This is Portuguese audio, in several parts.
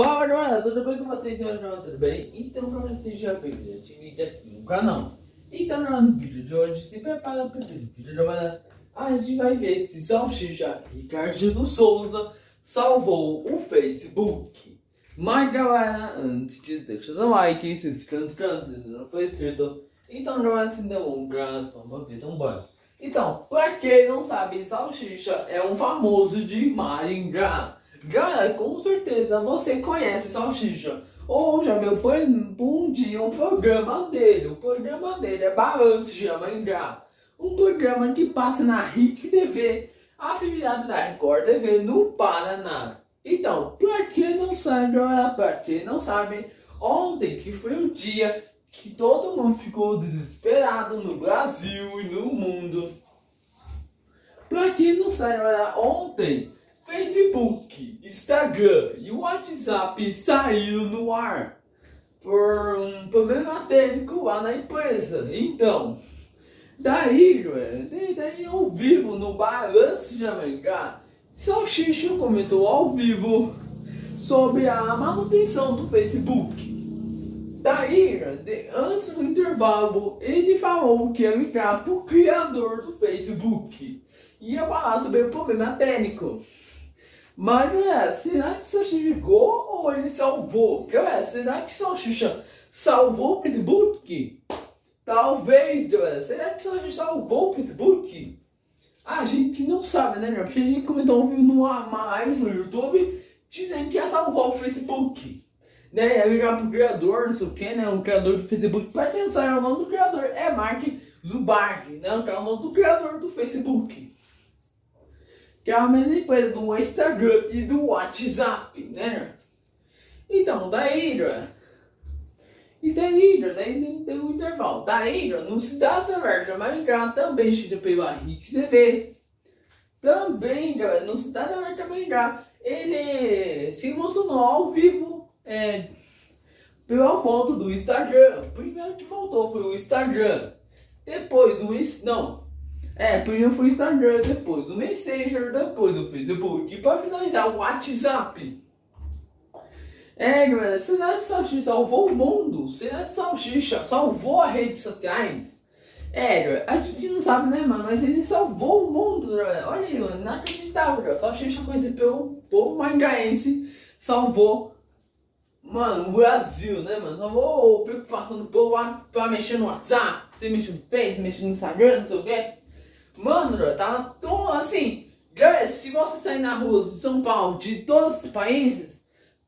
Fala galera, tudo bem com vocês? Tudo bem? Então pra vocês já viram esse vídeo aqui no canal. Então no vídeo de hoje, se prepara para o vídeo de galera. A gente vai ver se Salsicha Ricardo Jesus Souza salvou o Facebook. Mas galera, antes disso, deixa seu like, se inscreva se não for inscrito. Então galera, se demonstra, vamos ver, então bora. Então, pra quem não sabe, Salsicha é um famoso de Maringá. Galera, com certeza você conhece Salsicha. Ou já viu por um dia um programa dele. O programa dele é Balanço de Amangá. Um programa que passa na RIC TV, afiliado da Record TV no Paraná. Então, pra quem não sabe, olha, pra quem não sabe, ontem que foi o dia que todo mundo ficou desesperado no Brasil e no mundo. Pra quem não sabe, ontem Facebook, Instagram e WhatsApp saíram no ar por um problema técnico lá na empresa. Então, daí, daí ao vivo no Balanço de América, Salsicha comentou ao vivo sobre a manutenção do Facebook. Daí, antes do intervalo, ele falou que ia ligar para o criador do Facebook. Ia falar sobre o problema técnico. Mas, é, será que Salsicha ligou ou ele salvou? Galera, será que Salsicha salvou o Facebook? Talvez, galera. Será que Salsicha salvou o Facebook? A gente não sabe, né, Porque a gente comentou um vídeo live no YouTube dizendo que ia salvar o Facebook. Né, ia ligar pro criador, não sei o que, né? O criador do Facebook. Pra quem não sabe o nome do criador, é Mark Zuckerberg, né? Que é o nome do criador do Facebook que é a mesma empresa do Instagram e do WhatsApp, né? Então, daí, e daí, daí tem um intervalo. Daí, no Cidade Aberta Maringá, também chega pela RIC TV. Também, no Cidade Aberta Maringá, ele se emocionou ao vivo é, pela foto do Instagram. Primeiro que faltou foi o Instagram. Depois o... Não, é, primeiro foi o Instagram, depois o Messenger, depois o Facebook e para finalizar o WhatsApp. É, galera, será que Salsicha salvou o mundo? Será que Salsicha salvou as redes sociais? É, galera, a gente não sabe, né, mano? Mas ele salvou o mundo, galera. Olha aí, mano, inacreditável, galera. Salsicha conhecido pelo povo mangaense salvou, mano, o Brasil, né, mano? Salvou a preocupação do povo pra mexer no WhatsApp, você mexer no Face, mexer no Instagram, não sei o quê. Mano, tava tão assim. Se você sair na rua de São Paulo, de todos os países,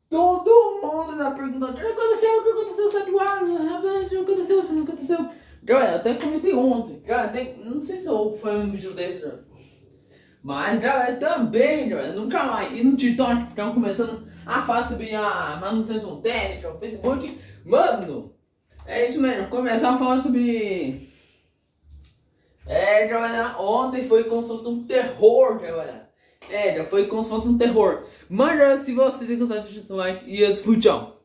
todo mundo tá perguntando: o que aconteceu? O que aconteceu? Ar, o que aconteceu? O que aconteceu? Galera, até comentei ontem. Cara, tem, não sei se foi um vídeo desse, mas galera, também, galera, no canal e no TikTok ficam começando a falar sobre a manutenção técnica, o Facebook. Mano, é isso mesmo, começar a falar sobre é, galera, ontem foi como se fosse um terror, galera. É, já foi como se fosse um terror. Mas, se você gostou, deixa seu like e eu fui, tchau.